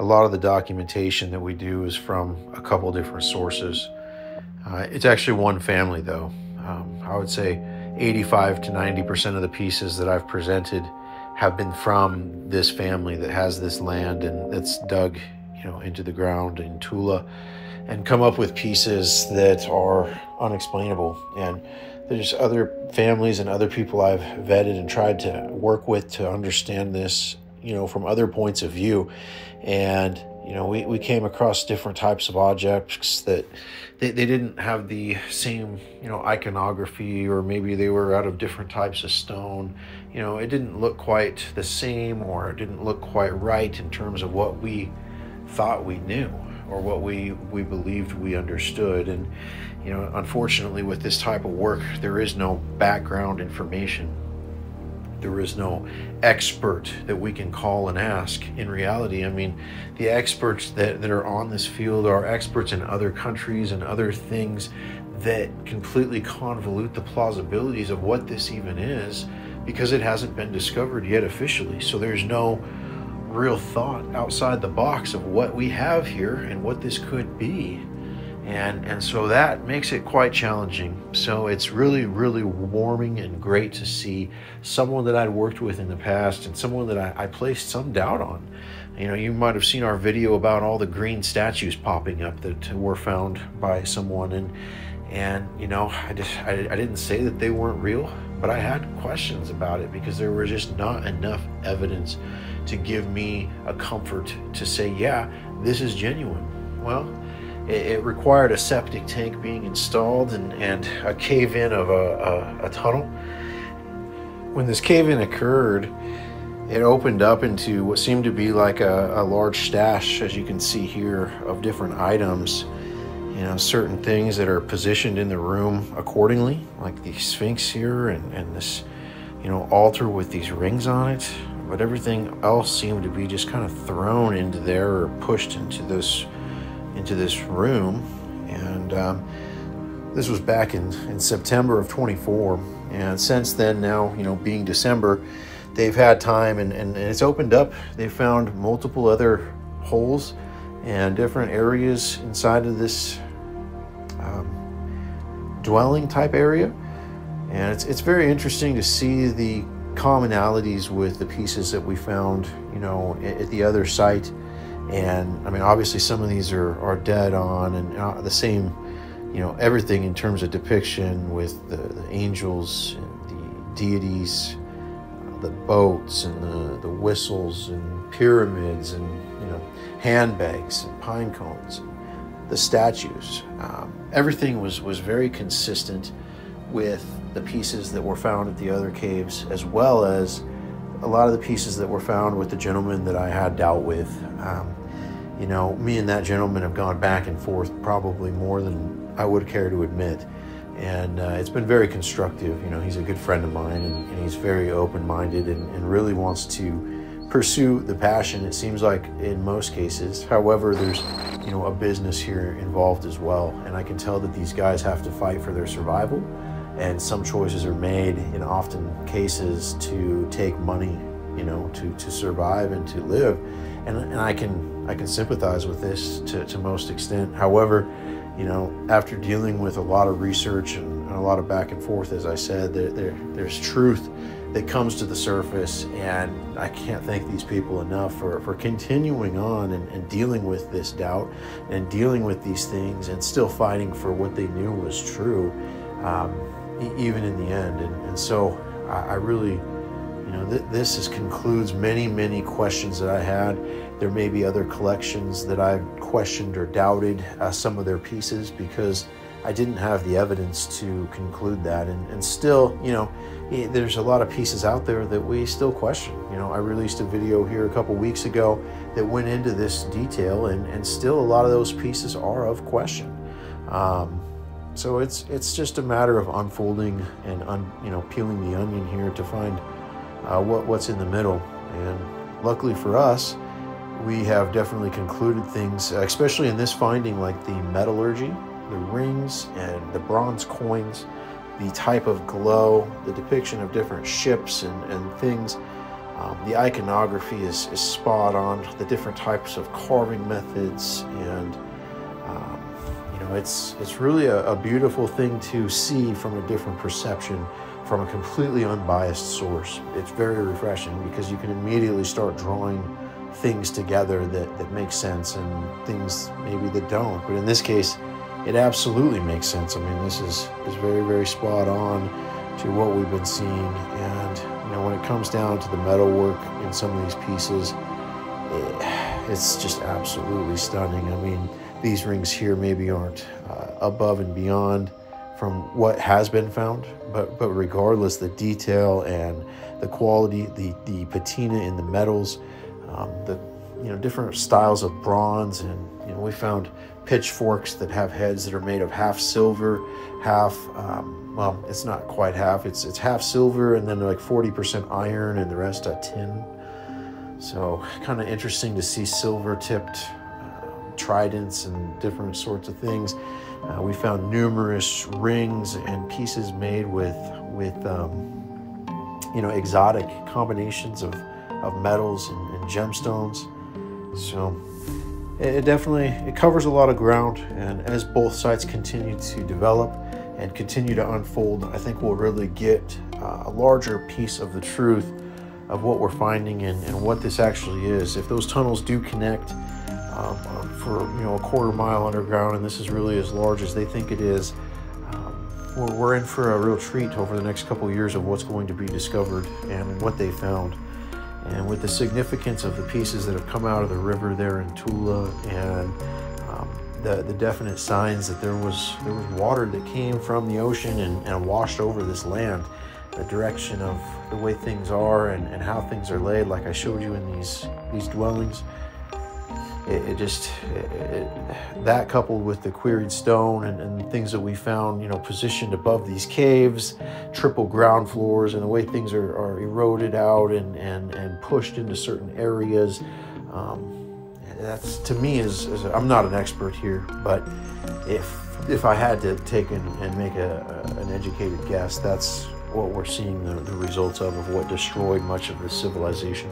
a lot of the documentation that we do is from a couple different sources. Uh, it's actually one family, though. Um, I would say 85 to 90% of the pieces that I've presented have been from this family that has this land and that's dug, you know, into the ground in Tula and come up with pieces that are unexplainable. And there's other families and other people I've vetted and tried to work with to understand this, you know, from other points of view. And, you know, we, we came across different types of objects that they, they didn't have the same, you know, iconography, or maybe they were out of different types of stone. You know, it didn't look quite the same, or it didn't look quite right in terms of what we thought we knew or what we, we believed we understood. And, you know, unfortunately, with this type of work, there is no background information. There is no expert that we can call and ask. In reality, I mean, the experts that, that are on this field are experts in other countries and other things that completely convolute the plausibilities of what this even is because it hasn't been discovered yet officially. So there's no real thought outside the box of what we have here and what this could be. And, and so that makes it quite challenging. So it's really, really warming and great to see someone that I'd worked with in the past and someone that I, I placed some doubt on. You know, you might have seen our video about all the green statues popping up that were found by someone. And, and you know, I just, I, I didn't say that they weren't real, but I had questions about it because there was just not enough evidence to give me a comfort to say, yeah, this is genuine. Well, it, required a septic tank being installed and, and a cave in of a, a, a tunnel. When this cave in occurred, it opened up into what seemed to be like a, a, large stash, as you can see here, of different items. You know, certain things that are positioned in the room accordingly, like the Sphinx here and, and this, you know, altar with these rings on it but everything else seemed to be just kind of thrown into there or pushed into this into this room. And um, this was back in, in September of 24. And since then, now, you know, being December, they've had time and, and, and it's opened up. They found multiple other holes and different areas inside of this um, dwelling type area. And it's, it's very interesting to see the commonalities with the pieces that we found, you know, at, the other site. And I mean, obviously, some of these are, are dead on and uh, the same, you know, everything in terms of depiction with the, the angels and the deities, uh, the boats and the, the whistles and pyramids and, you know, handbags and pine cones, the statues. Um, everything was, was very consistent with the pieces that were found at the other caves, as well as a lot of the pieces that were found with the gentleman that I had dealt with. Um, you know, me and that gentleman have gone back and forth probably more than I would care to admit. And uh, it's been very constructive. You know, he's a good friend of mine and, and he's very open minded and, and really wants to pursue the passion, it seems like in most cases. However, there's, you know, a business here involved as well. And I can tell that these guys have to fight for their survival and some choices are made in often cases to take money you know to to survive and to live and, and i can i can sympathize with this to, to most extent however you know after dealing with a lot of research and, and a lot of back and forth as i said there, there, there's truth that comes to the surface and i can't thank these people enough for, for continuing on and, and dealing with this doubt and dealing with these things and still fighting for what they knew was true um, even in the end. And, and so I, I really, you know, th- this is, concludes many, many questions that I had. There may be other collections that I've questioned or doubted uh, some of their pieces because I didn't have the evidence to conclude that. And, and still, you know, there's a lot of pieces out there that we still question. You know, I released a video here a couple weeks ago that went into this detail, and, and still a lot of those pieces are of question. Um, so it's it's just a matter of unfolding and un, you know peeling the onion here to find uh, what what's in the middle. And luckily for us, we have definitely concluded things, especially in this finding, like the metallurgy, the rings and the bronze coins, the type of glow, the depiction of different ships and, and things. Um, the iconography is, is spot on, the different types of carving methods, and um, you know, it's, it's really a, a beautiful thing to see from a different perception from a completely unbiased source. It's very refreshing because you can immediately start drawing things together that, that make sense and things maybe that don't. But in this case, it absolutely makes sense. I mean, this is, is very, very spot on to what we've been seeing. And, you know, when it comes down to the metalwork in some of these pieces, it, it's just absolutely stunning. I mean, these rings here maybe aren't uh, above and beyond from what has been found, but but regardless, the detail and the quality, the the patina in the metals, um, the you know different styles of bronze, and you know we found pitchforks that have heads that are made of half silver, half um, well, it's not quite half. It's it's half silver and then like 40% iron and the rest a tin. So kind of interesting to see silver tipped uh, tridents and different sorts of things. Uh, we found numerous rings and pieces made with with um, you know exotic combinations of of metals and, and gemstones. So it, it definitely it covers a lot of ground, and as both sites continue to develop and continue to unfold, I think we'll really get uh, a larger piece of the truth of what we're finding and, and what this actually is. If those tunnels do connect for you know a quarter mile underground, and this is really as large as they think it is, um, we're, we're in for a real treat over the next couple of years of what's going to be discovered and what they found. And with the significance of the pieces that have come out of the river there in Tula and um, the, the definite signs that there was there was water that came from the ocean and, and washed over this land, the direction of the way things are and, and how things are laid, like I showed you in these these dwellings. It, it just it, that coupled with the quarried stone and, and things that we found, you know, positioned above these caves, triple ground floors, and the way things are, are eroded out and, and and pushed into certain areas. Um, that's to me is, is I'm not an expert here, but if if I had to take and, and make a, a, an educated guess, that's what we're seeing the, the results of of what destroyed much of the civilization.